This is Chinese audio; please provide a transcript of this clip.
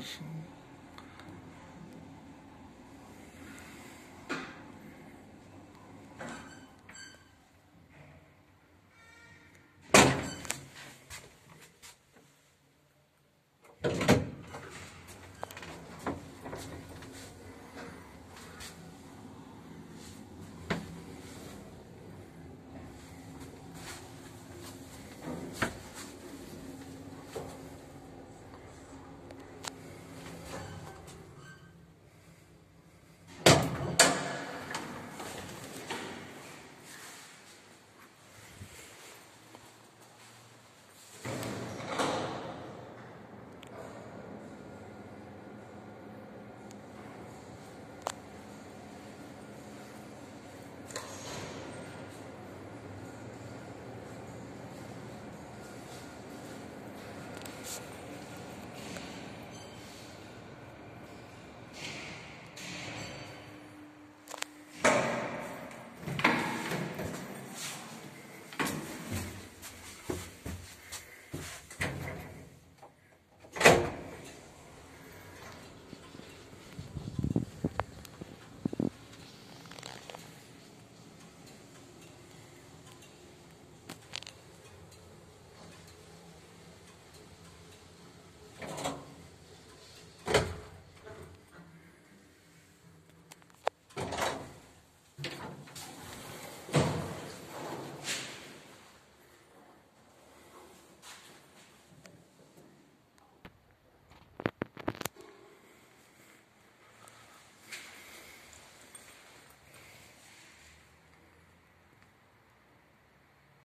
是。